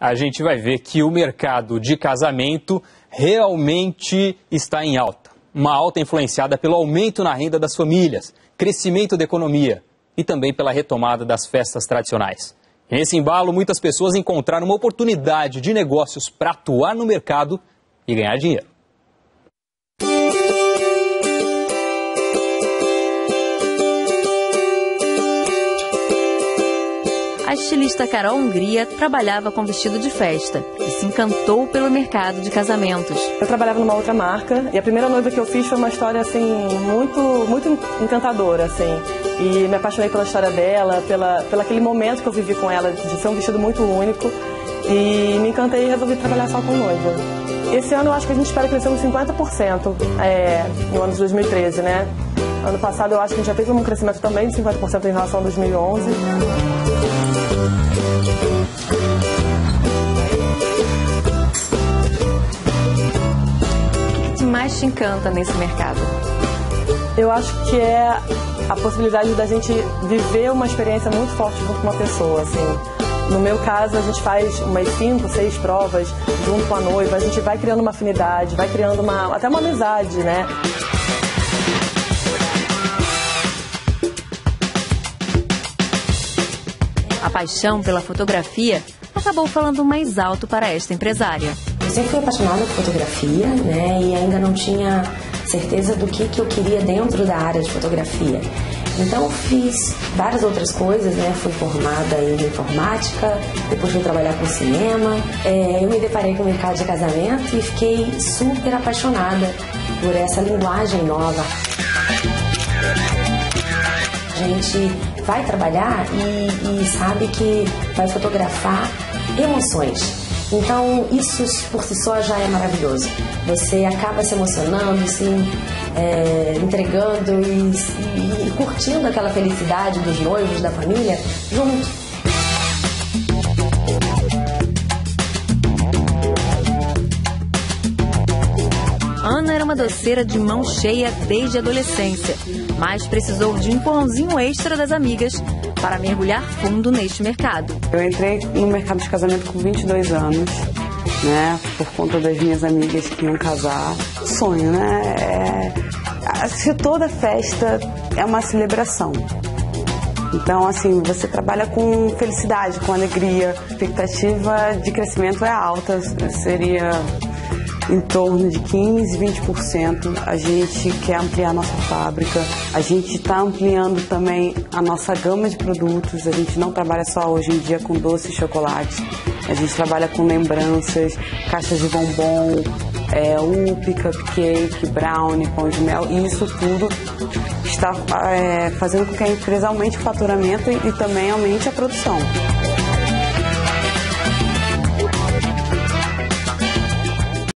a gente vai ver que o mercado de casamento realmente está em alta. Uma alta influenciada pelo aumento na renda das famílias, crescimento da economia e também pela retomada das festas tradicionais. Nesse embalo, muitas pessoas encontraram uma oportunidade de negócios para atuar no mercado e ganhar dinheiro. A estilista Carol Hungria trabalhava com vestido de festa e se encantou pelo mercado de casamentos. Eu trabalhava numa outra marca e a primeira noiva que eu fiz foi uma história assim muito muito encantadora assim. E me apaixonei pela história dela, pela pelo aquele momento que eu vivi com ela de ser um vestido muito único e me encantei e resolvi trabalhar só com noiva. Esse ano eu acho que a gente espera crescer uns 50% é, no ano de 2013, né? Ano passado eu acho que a gente já teve um crescimento também de 50% em relação a 2011. O que mais te encanta nesse mercado? Eu acho que é a possibilidade da gente viver uma experiência muito forte junto com uma pessoa, assim. No meu caso, a gente faz umas cinco, seis provas junto com a noiva, a gente vai criando uma afinidade, vai criando uma, até uma amizade, né? A paixão pela fotografia acabou falando mais alto para esta empresária. Eu sempre fui apaixonada por fotografia, né? E ainda não tinha certeza do que, que eu queria dentro da área de fotografia. Então fiz várias outras coisas, né? Fui formada em informática, depois fui trabalhar com cinema. É, eu me deparei com o mercado de casamento e fiquei super apaixonada por essa linguagem nova. A gente vai trabalhar e, e sabe que vai fotografar emoções. Então, isso por si só já é maravilhoso. Você acaba se emocionando, se é, entregando e, e, e curtindo aquela felicidade dos noivos, da família, junto. Uma doceira de mão cheia desde a adolescência, mas precisou de um empurrãozinho extra das amigas para mergulhar fundo neste mercado. Eu entrei no mercado de casamento com 22 anos, né, por conta das minhas amigas que iam casar. Sonho, né? É, que toda festa é uma celebração. Então, assim, você trabalha com felicidade, com alegria. A expectativa de crescimento é alta, seria em torno de 15, 20%. A gente quer ampliar nossa fábrica, a gente está ampliando também a nossa gama de produtos. A gente não trabalha só hoje em dia com doce e chocolate, a gente trabalha com lembranças, caixas de bombom, é, upi, cupcake, brownie, pão de mel, e isso tudo está é, fazendo com que a empresa aumente o faturamento e, e também aumente a produção.